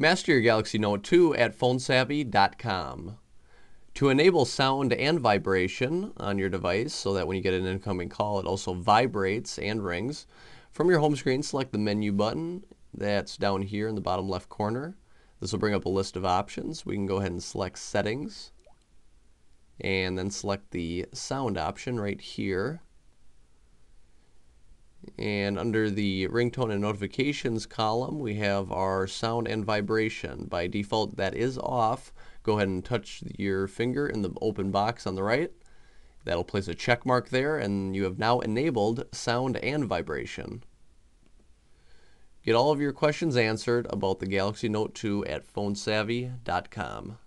Master your Galaxy Note 2 at phonesavvy.com. To enable sound and vibration on your device so that when you get an incoming call it also vibrates and rings, from your home screen select the menu button that's down here in the bottom left corner. This will bring up a list of options. We can go ahead and select settings and then select the sound option right here. And under the ringtone and notifications column, we have our sound and vibration. By default, that is off. Go ahead and touch your finger in the open box on the right. That'll place a check mark there, and you have now enabled sound and vibration. Get all of your questions answered about the Galaxy Note 2 at phonesavvy.com.